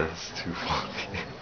That's too funny.